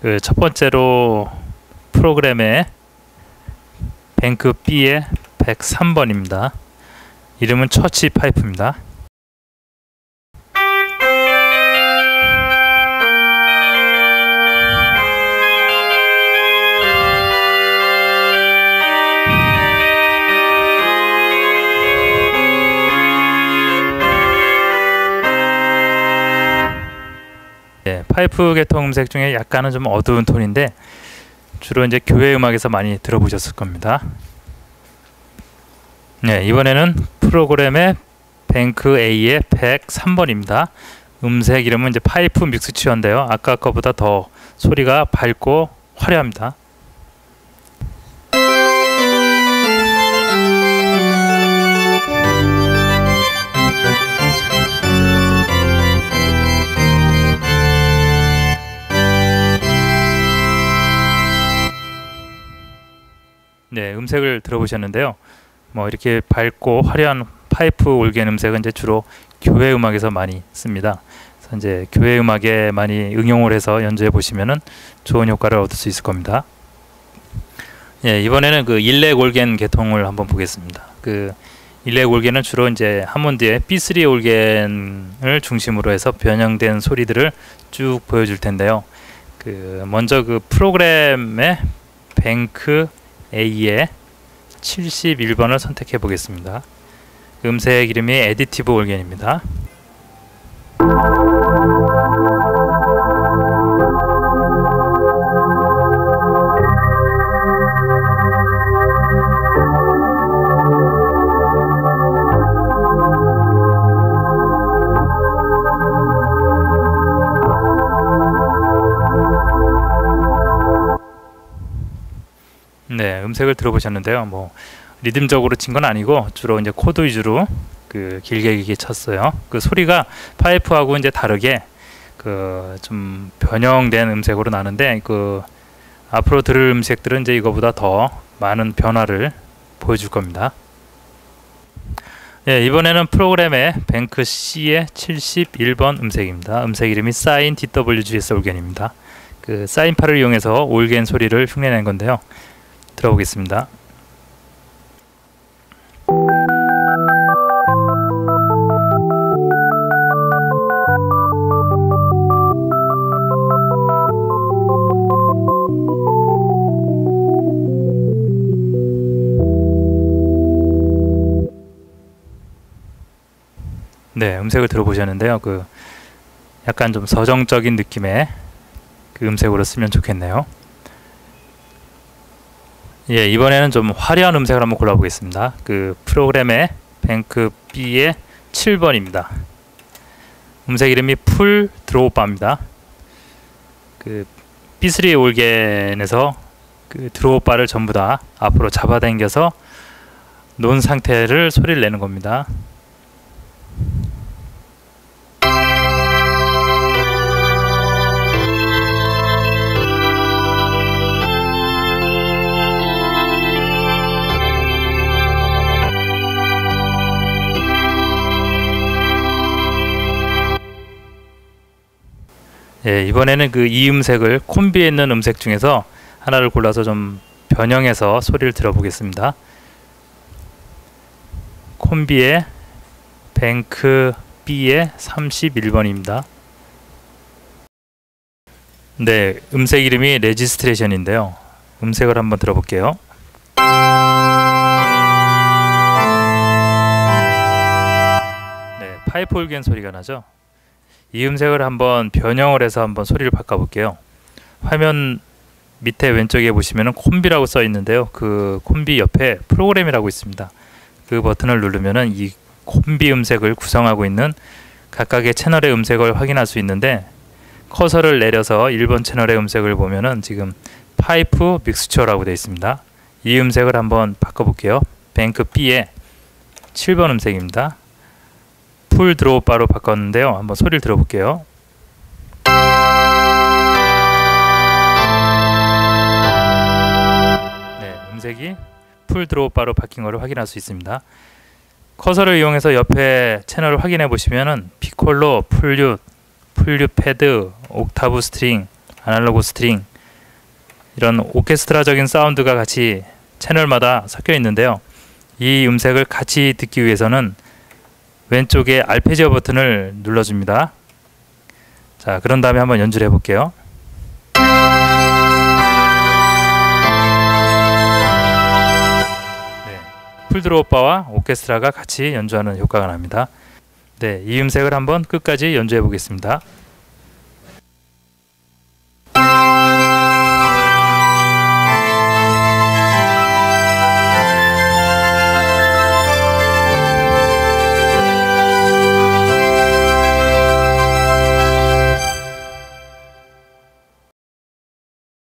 그 첫 번째로 프로그램의 뱅크 B의 103번입니다. 이름은 처치 파이프입니다. 네, 파이프 계통 음색 중에 약간은 좀 어두운 톤인데 주로 이제 교회 음악에서 많이 들어보셨을 겁니다. 네, 이번에는 프로그램의 뱅크 A의 103번입니다. 음색 이름은 이제 파이프 믹스치어인데요. 아까 거보다 더 소리가 밝고 화려합니다. 네, 음색을 들어보셨는데요. 뭐 이렇게 밝고 화려한 파이프 올겐 음색은 이제 주로 교회 음악에서 많이 씁니다. 그래서 이제 교회 음악에 많이 응용을 해서 연주해 보시면은 좋은 효과를 얻을 수 있을 겁니다. 예, 이번에는 그 일렉 올겐 계통을 한번 보겠습니다. 그 일렉 올겐은 주로 이제 하몬드의 B3 올겐을 중심으로 해서 변형된 소리들을 쭉 보여줄 텐데요. 그 먼저 그 프로그램의 뱅크 A의 71번을 선택해 보겠습니다. 음색 이름이 에디티브 올겐입니다. 음색을 들어보셨는데요. 뭐 리듬적으로 친 건 아니고 주로 이제 코드 위주로 그 길게 길게 쳤어요. 그 소리가 파이프하고 이제 다르게 그 좀 변형된 음색으로 나는데 그 앞으로 들을 음색들은 이제 이거보다 더 많은 변화를 보여줄 겁니다. 예, 이번에는 프로그램의 bank C의 71번 음색입니다. 음색 이름이 사인 DWGS 올겐입니다. 그 사인파를 이용해서 올겐 소리를 흉내낸 건데요. 들어보겠습니다. 네, 음색을 들어보셨는데요. 그 약간 좀 서정적인 느낌의 그 음색으로 쓰면 좋겠네요. 예, 이번에는 좀 화려한 음색을 한번 골라보겠습니다. 그 프로그램의 bank B의 7번입니다. 음색 이름이 Full Drawbar입니다. 그 B3 올겐에서 그 drawbar를 전부 다 앞으로 잡아당겨서 놓은 상태를 소리를 내는 겁니다. 예, 이번에는 그 이 음색을 Combi에 있는 음색 중에서 하나를 골라서 좀 변형해서 소리를 들어보겠습니다. 콤비의 뱅크 B의 31번입니다. 네, 음색 이름이 Registration인데요. 음색을 한번 들어볼게요. 네, pipe organ 소리가 나죠? 이 음색을 한번 변형을 해서 한번 소리를 바꿔볼게요. 화면 밑에 왼쪽에 보시면 Combi라고 써 있는데요. 그 Combi 옆에 프로그램이라고 있습니다. 그 버튼을 누르면은 이 Combi 음색을 구성하고 있는 각각의 채널의 음색을 확인할 수 있는데 커서를 내려서 1번 채널의 음색을 보면은 지금 Pipe Mixture라고 되어 있습니다. 이 음색을 한번 바꿔볼게요. bank B의 7번 음색입니다. Full Drawbar로 바꿨는데요. 한번 소리를 들어볼게요. 네, 음색이 Full Drawbar로 바뀐 것을 확인할 수 있습니다. 커서를 이용해서 옆에 채널을 확인해 보시면은 Piccolo, Flute, Flute Pad, Octave String, Analog String, 이런 오케스트라적인 사운드가 같이 채널마다 섞여 있는데요. 이 음색을 같이 듣기 위해서는 왼쪽에 알페지오 버튼을 눌러줍니다. 자, 그런 다음에 한번 연주를 해볼게요. 네, 풀드로 오빠와 오케스트라가 같이 연주하는 효과가 납니다. 네, 이 음색을 한번 끝까지 연주해 보겠습니다.